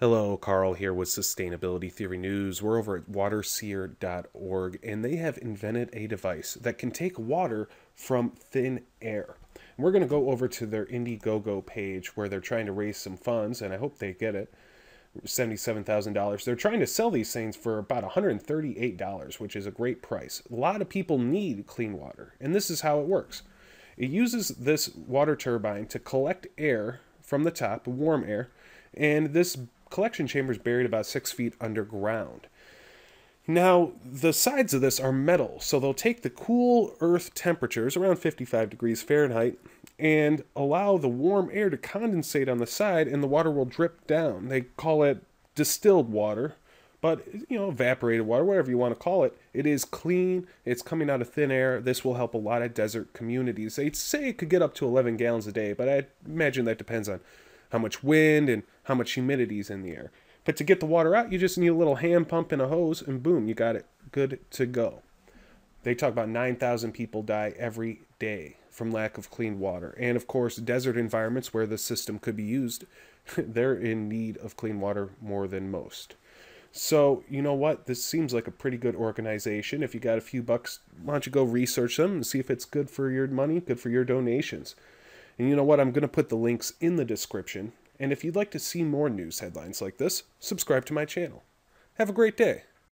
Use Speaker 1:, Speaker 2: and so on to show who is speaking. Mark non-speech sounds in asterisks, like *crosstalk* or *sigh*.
Speaker 1: Hello, Carl here with Sustainability Theory News. We're over at waterseer.org and they have invented a device that can take water from thin air. And we're going to go over to their Indiegogo page where they're trying to raise some funds, and I hope they get it. $77,000. They're trying to sell these things for about $138, which is a great price. A lot of people need clean water, and this is how it works. It uses this water turbine to collect air from the top, warm air, and this collection chamber is buried about six feet underground. Now, the sides of this are metal, so they'll take the cool earth temperatures, around 55 degrees Fahrenheit, and allow the warm air to condensate on the side, and the water will drip down. They call it distilled water, but, you know, evaporated water, whatever you want to call it. It is clean, it's coming out of thin air. This will help a lot of desert communities. They say it could get up to 11 gallons a day, but I imagine that depends on how much wind and how much humidity is in the air. But to get the water out, you just need a little hand pump and a hose, and boom, you got it good to go. They talk about 9,000 people die every day from lack of clean water. And of course, desert environments where the system could be used, *laughs* they're in need of clean water more than most. So, you know what? This seems like a pretty good organization. If you got a few bucks, why don't you go research them and see if it's good for your money, good for your donations. And you know what? I'm going to put the links in the description. And if you'd like to see more news headlines like this, subscribe to my channel. Have a great day.